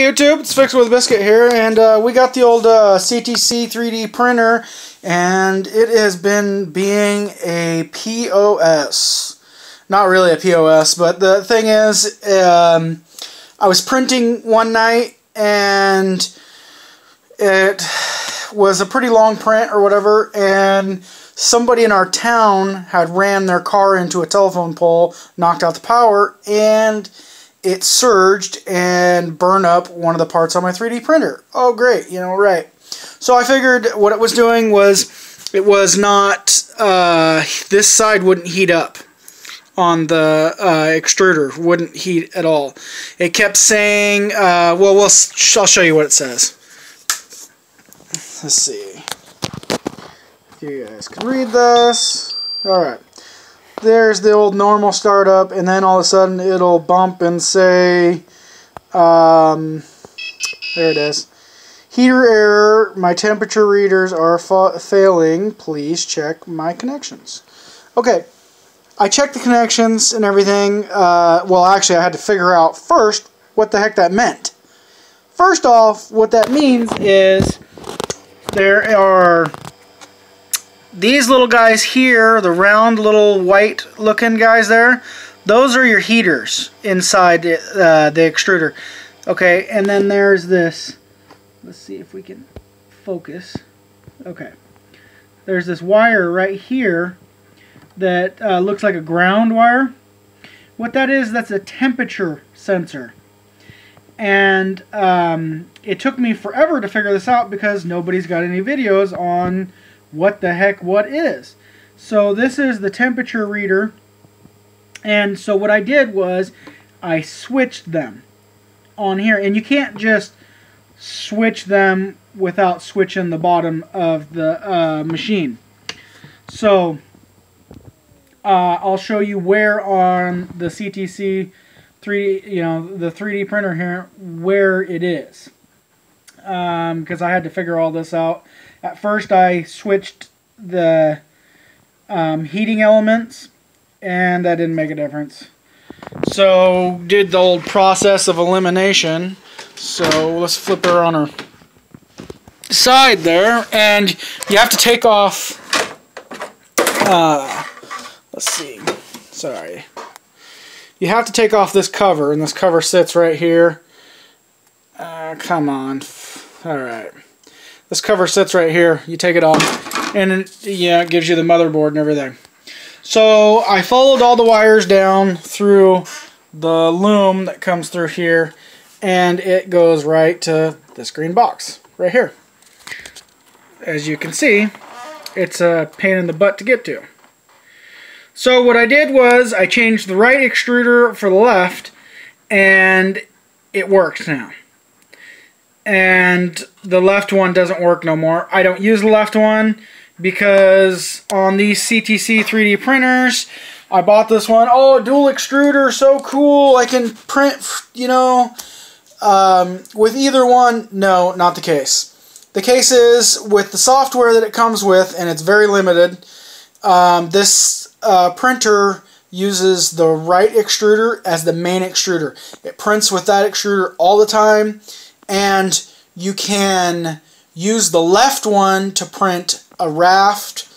YouTube, it's Fix with Biskit here, and uh, we got the old uh, CTC 3D printer, and it has been being a POS. Not really a POS, but the thing is, um, I was printing one night, and it was a pretty long print or whatever, and somebody in our town had ran their car into a telephone pole, knocked out the power, and it surged and burned up one of the parts on my 3D printer. Oh, great, you know, right. So I figured what it was doing was it was not, uh, this side wouldn't heat up on the uh, extruder, wouldn't heat at all. It kept saying, uh, well, we'll, I'll show you what it says. Let's see. If you guys can read this. Alright there's the old normal startup, and then all of a sudden it'll bump and say, um, there it is. Heater error, my temperature readers are failing, please check my connections. Okay, I checked the connections and everything. Uh, well, actually, I had to figure out first what the heck that meant. First off, what that means is there are these little guys here, the round little white looking guys there, those are your heaters inside uh, the extruder. Okay, and then there's this, let's see if we can focus. Okay, there's this wire right here that uh, looks like a ground wire. What that is, that's a temperature sensor. And um, it took me forever to figure this out because nobody's got any videos on what the heck what is. So this is the temperature reader. And so what I did was I switched them on here. And you can't just switch them without switching the bottom of the uh, machine. So uh, I'll show you where on the CTC 3D, you know, the 3D printer here, where it is. Because um, I had to figure all this out. At first I switched the um, heating elements and that didn't make a difference. So did the old process of elimination. So let's flip her on her side there and you have to take off uh, let's see sorry you have to take off this cover and this cover sits right here uh, come on alright this cover sits right here. You take it off, and yeah, it gives you the motherboard and everything. So I followed all the wires down through the loom that comes through here, and it goes right to this green box right here. As you can see, it's a pain in the butt to get to. So what I did was I changed the right extruder for the left, and it works now and the left one doesn't work no more. I don't use the left one because on these CTC 3D printers, I bought this one. Oh, dual extruder, so cool. I can print, you know. Um, with either one, no, not the case. The case is with the software that it comes with, and it's very limited. Um, this uh, printer uses the right extruder as the main extruder. It prints with that extruder all the time and you can use the left one to print a raft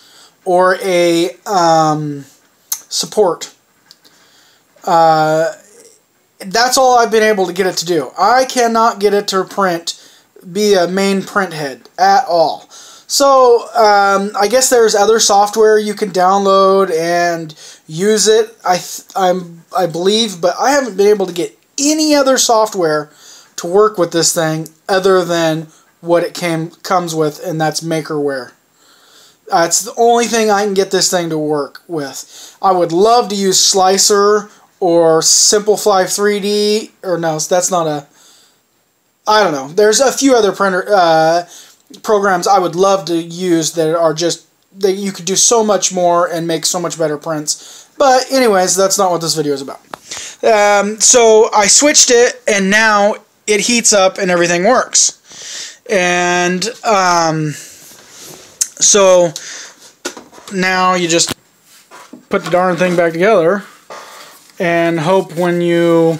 or a um, support. Uh, that's all I've been able to get it to do. I cannot get it to print, be a main print head at all. So um, I guess there's other software you can download and use it. I I'm I believe, but I haven't been able to get any other software to work with this thing other than what it came comes with, and that's Makerware. It's the only thing I can get this thing to work with. I would love to use Slicer or Simplify 3D, or no, that's not a. I don't know. There's a few other printer uh, programs I would love to use that are just that you could do so much more and make so much better prints. But anyways, that's not what this video is about. Um, so I switched it, and now it heats up and everything works. And um, so now you just put the darn thing back together and hope when you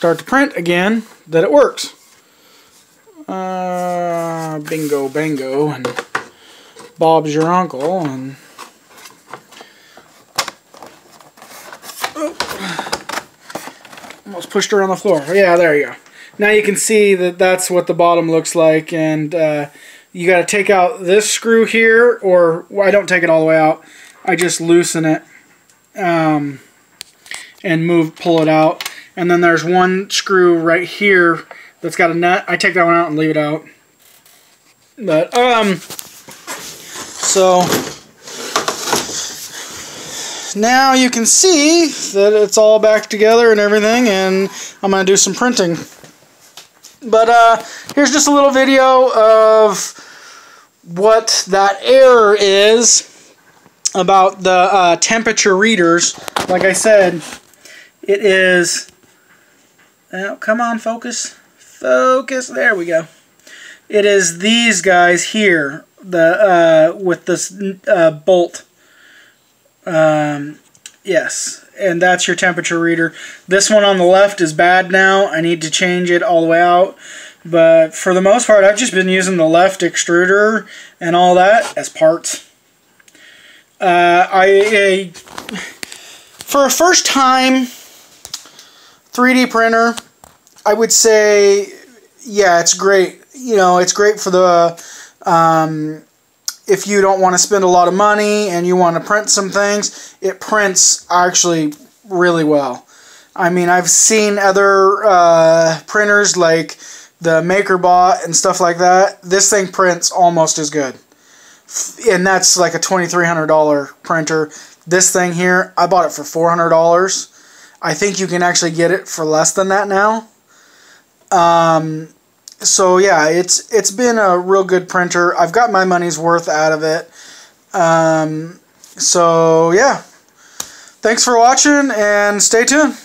start to print again that it works. Uh, bingo, bango, and Bob's your uncle, and oh, almost pushed her on the floor. Yeah, there you go. Now you can see that that's what the bottom looks like, and uh, you got to take out this screw here, or well, I don't take it all the way out. I just loosen it um, and move, pull it out. And then there's one screw right here that's got a nut. I take that one out and leave it out. But, um, so now you can see that it's all back together and everything, and I'm to do some printing. But uh, here's just a little video of what that error is about the uh, temperature readers. Like I said, it is... Oh, come on, focus. Focus. There we go. It is these guys here, the uh, with this uh, bolt. Um, yes, and that's your temperature reader. This one on the left is bad now. I need to change it all the way out. But for the most part, I've just been using the left extruder and all that as parts. Uh, I, I, for a first time 3D printer, I would say, yeah, it's great. You know, it's great for the, um, if you don't want to spend a lot of money and you want to print some things, it prints actually really well. I mean, I've seen other uh, printers like the MakerBot and stuff like that. This thing prints almost as good and that's like a $2,300 printer. This thing here, I bought it for $400. I think you can actually get it for less than that now. Um, so yeah, it's it's been a real good printer. I've got my money's worth out of it. Um, so yeah, thanks for watching and stay tuned.